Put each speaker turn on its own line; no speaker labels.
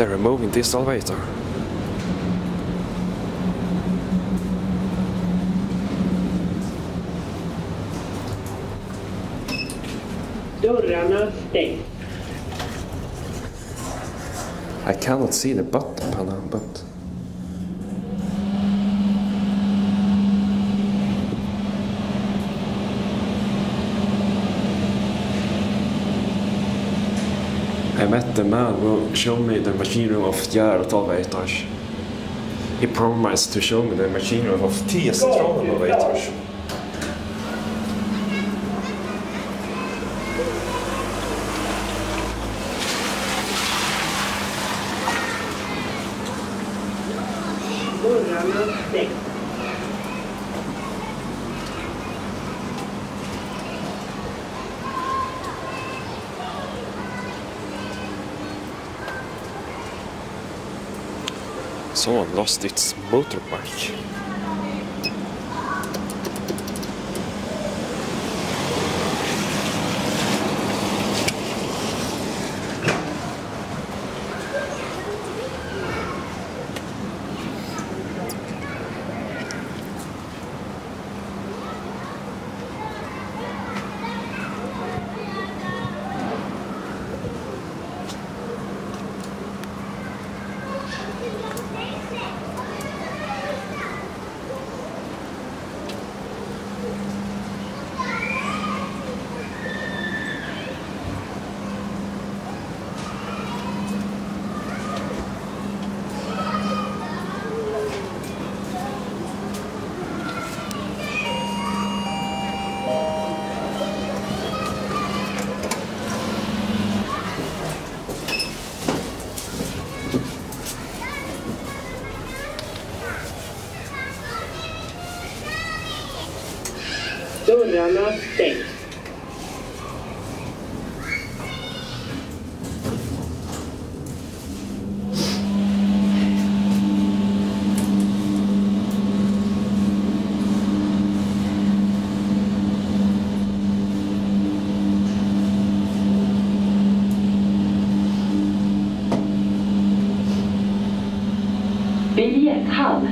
They're removing this elevator.
Dörrarna stängs.
I cannot see the button but... I met the man who showed me the machinery of Geralt elevators. He promised to show me the machinery of T-Central elevators.
Dörrarna stängs.
Someone lost its motorbike.
Dörrarna stängs.
Biljetthall